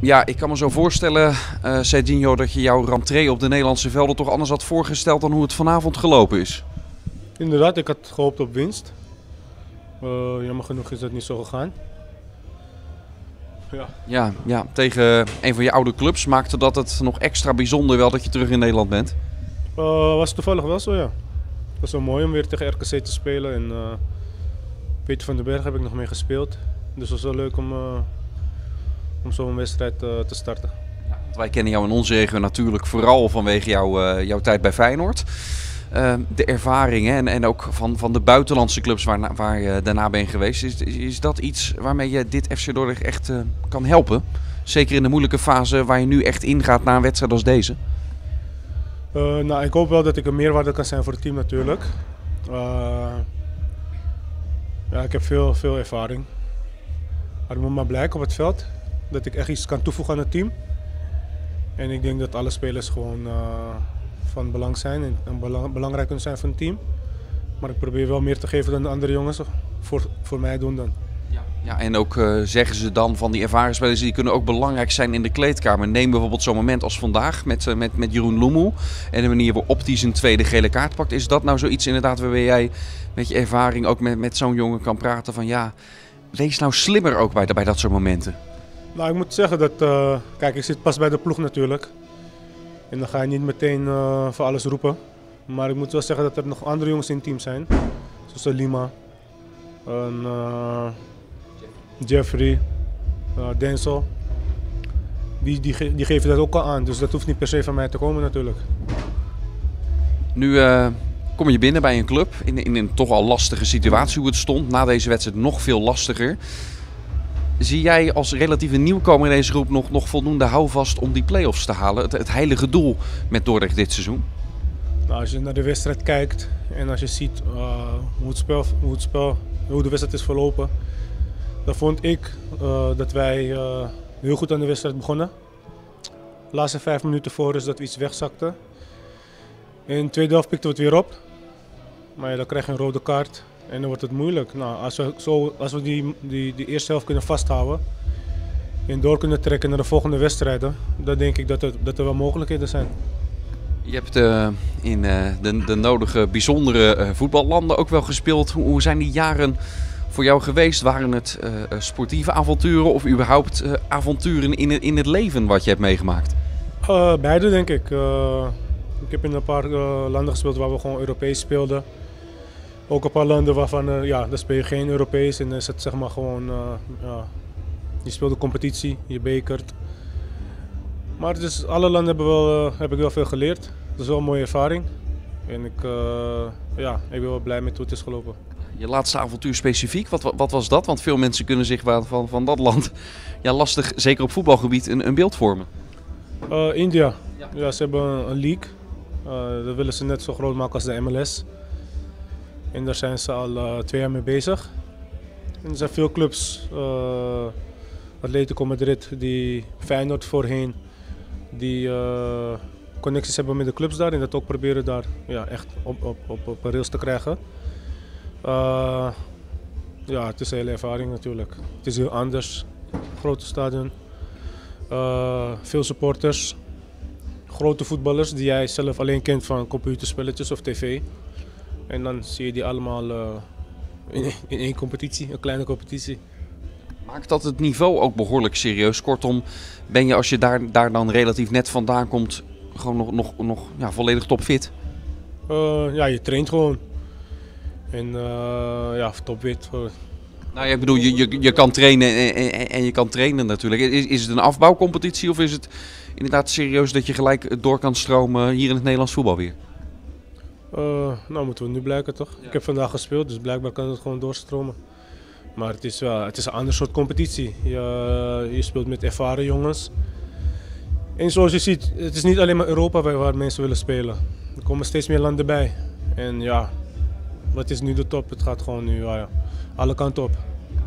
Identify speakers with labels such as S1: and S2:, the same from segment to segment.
S1: Ja, ik kan me zo voorstellen, uh, Serginho, dat je jouw rentree op de Nederlandse velden toch anders had voorgesteld dan hoe het vanavond gelopen is.
S2: Inderdaad, ik had gehoopt op winst. Uh, jammer genoeg is dat niet zo gegaan.
S1: Ja. Ja, ja, tegen een van je oude clubs maakte dat het nog extra bijzonder wel dat je terug in Nederland bent?
S2: Uh, was toevallig wel zo, ja. Het was wel mooi om weer tegen RKC te spelen. En uh, Peter van den Berg heb ik nog mee gespeeld. Dus het was wel leuk om, om zo'n wedstrijd te starten.
S1: Ja, wij kennen jou in onze regio natuurlijk vooral vanwege jou, jouw tijd bij Feyenoord. Ehm, de ervaring en, en ook van, van de buitenlandse clubs waar, waar je daarna bent geweest. Is, is dat iets waarmee je dit FC Dordrecht echt uh, kan helpen? Zeker in de moeilijke fase waar je nu echt ingaat na een wedstrijd als deze?
S2: Uh, nou, ik hoop wel dat ik een meerwaarde kan zijn voor het team natuurlijk. Ja, ik heb veel, veel ervaring. Maar het moet maar blijken op het veld dat ik echt iets kan toevoegen aan het team. En ik denk dat alle spelers gewoon van belang zijn en, belangrijk kunnen zijn voor een team. Maar ik probeer wel meer te geven dan de andere jongens voor, voor mij doen dan.
S1: Ja, ja en ook uh, zeggen ze dan van die ervaringsspelers die kunnen ook belangrijk zijn in de kleedkamer. Neem bijvoorbeeld zo'n moment als vandaag met, uh, met, met Jeroen Loemoe en de manier waarop hij zijn tweede gele kaart pakt. Is dat nou zoiets inderdaad waarbij jij met je ervaring ook met, met zo'n jongen kan praten van ja, wees nou slimmer ook bij, bij dat soort momenten?
S2: Nou, ik moet zeggen dat, uh, kijk, ik zit pas bij de ploeg natuurlijk. En dan ga je niet meteen uh, voor alles roepen. Maar ik moet wel zeggen dat er nog andere jongens in het team zijn. Zoals Lima, en, Jeffrey, Denzel. Die, die, die geven dat ook al aan. Dus dat hoeft niet per se van mij te komen natuurlijk.
S1: Nu kom je binnen bij een club in, in een toch al lastige situatie hoe het stond. Na deze wedstrijd nog veel lastiger. Zie jij als relatieve nieuwkomer in deze groep nog, nog voldoende houvast om die play-offs te halen? Het, heilige doel met Dordrecht dit seizoen?
S2: Nou, als je naar de wedstrijd kijkt en als je ziet uh, hoe, het spel, hoe, het spel, hoe de wedstrijd is verlopen, dan vond ik uh, dat wij uh, heel goed aan de wedstrijd begonnen. De laatste vijf minuten voor is dat we iets wegzakten. In de tweede helft pikten we het weer op. Maar ja, dan krijg je een rode kaart. En dan wordt het moeilijk. Nou, als we, zo, als we die, die, die eerste helft kunnen vasthouden en door kunnen trekken naar de volgende wedstrijden, dan denk ik dat er, dat er wel mogelijkheden zijn.
S1: Je hebt uh, in uh, de, de nodige bijzondere uh, voetballanden ook wel gespeeld. Hoe, hoe, zijn die jaren voor jou geweest? Waren het sportieve avonturen of überhaupt avonturen in in het leven wat je hebt meegemaakt?
S2: beide denk ik. ik heb in een paar landen gespeeld waar we gewoon Europees speelden. Ook een paar landen waarvan, uh, ja, daar speel je geen Europees en is het zeg maar gewoon, uh, ja, je speelt de competitie, je bekert. Maar dus alle landen hebben wel, uh, heb ik wel veel geleerd. Dat is wel een mooie ervaring. En ik, ja, ik ben wel blij met hoe het is gelopen.
S1: Je laatste avontuur specifiek, wat, wat was dat? Want veel mensen kunnen zich van, van dat land ja, lastig, zeker op voetbalgebied, een, een beeld vormen.
S2: India. Ja. ja. ze hebben een, een league. dat willen ze net zo groot maken als de MLS. En daar zijn ze al uh, twee jaar mee bezig. En er zijn veel clubs, uh, Atletico Madrid, die Feyenoord voorheen, die uh, connecties hebben met de clubs daar en dat ook proberen daar ja, echt op, op, op, op rails te krijgen. ja, het is een hele ervaring natuurlijk. Het is heel anders. Grote stadion, veel supporters, grote voetballers die jij zelf alleen kent van computerspelletjes of tv. En dan zie je die allemaal uh, in, in één competitie, een kleine competitie.
S1: Maakt dat het niveau ook behoorlijk serieus? Kortom, ben je als je daar, daar dan relatief net vandaan komt, gewoon nog, nog, nog ja, volledig topfit?
S2: Uh, ja, je traint gewoon. En uh, ja, topfit.
S1: Nou, ik bedoel, je, je, je kan trainen en, en, en, je kan trainen natuurlijk. Is, is het een afbouwcompetitie of is het inderdaad serieus dat je gelijk door kan stromen hier in het Nederlands voetbal weer?
S2: Uh, nou, moeten we nu blijken toch? Ik heb vandaag gespeeld, dus blijkbaar kan het gewoon doorstromen. Maar het is, wel, het is een ander soort competitie. Je, je speelt met ervaren jongens. En zoals je ziet, het is niet alleen maar Europa waar mensen willen spelen. Er komen steeds meer landen bij. En ja, wat is nu de top? Het gaat gewoon nu ja, alle kanten op.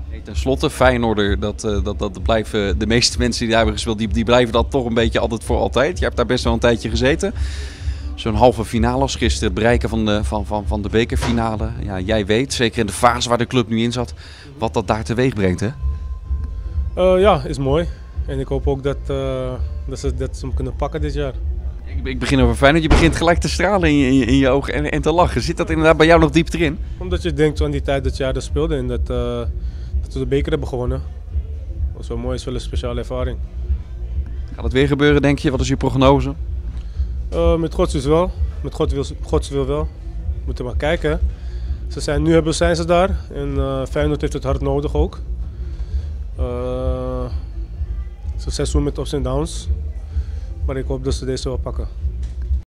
S1: Hey, ten slotte, Feyenoord, dat, eh, dat, dat blijven de meeste mensen die daar hebben gespeeld, die, die blijven dat toch een beetje altijd voor altijd. Je hebt daar best wel een tijdje gezeten zo'n halve finale als gisteren, het bereiken van de, van, van, van de bekerfinale. Ja, jij weet, zeker in de fase waar de club nu in zat, wat dat daar teweeg brengt, hè?
S2: Uh, ja, is mooi. En ik hoop ook dat, uh, dat, ze, dat ze hem kunnen pakken dit jaar.
S1: Ik, ik begin over je begint gelijk te stralen in je, in je, in je ogen en, en, te lachen. Zit dat inderdaad bij jou nog diep erin?
S2: Omdat je denkt aan die tijd dat jij er speelde en dat, uh, dat we de beker hebben gewonnen. Dat was wel mooi, is wel een speciale ervaring.
S1: Gaat het weer gebeuren, denk je? Wat is je prognose?
S2: Uh, met Gods wil wel. Met God wil, Gods wil wel. We moeten maar kijken. Ze zijn, nu hebben, zijn ze daar en uh, Feyenoord heeft het hard nodig ook. Uh, het is een met ups en downs. Maar ik hoop dat ze deze wel pakken.